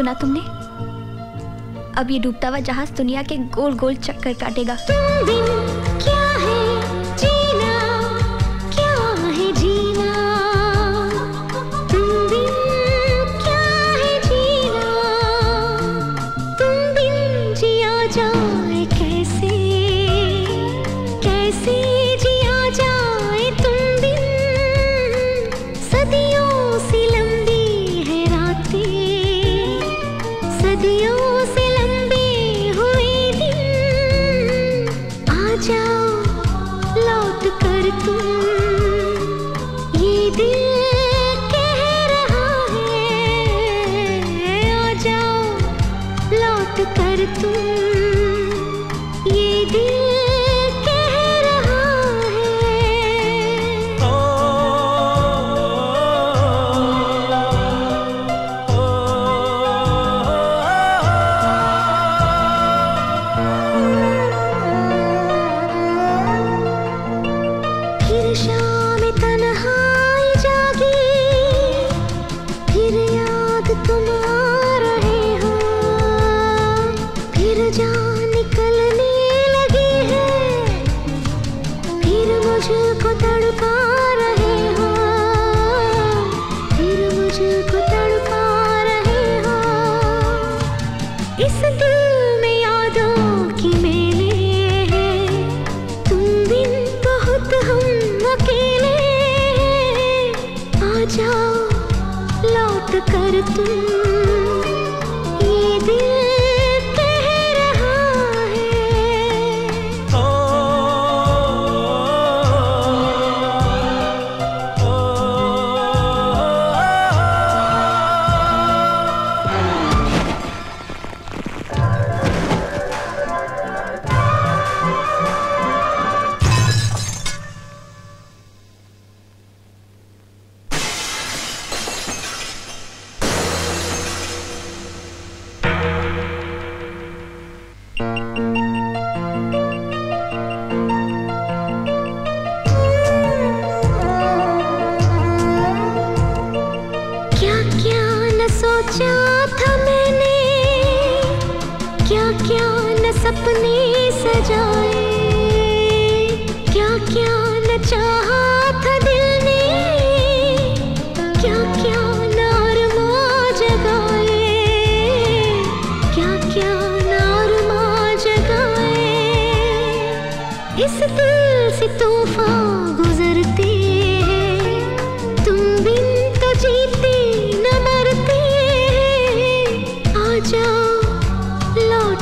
सुना तुमने? अब ये डूबता हुआ जहाज़ दुनिया के गोल गोल चक्कर काटेगा। तुम बिन क्या है? जाओ लौट कर तुम। ये दिल कह रहा है आ जाओ लौट कर तुम। कर तुम। सोचा था मैंने क्या क्या न सपने सजाए क्या क्या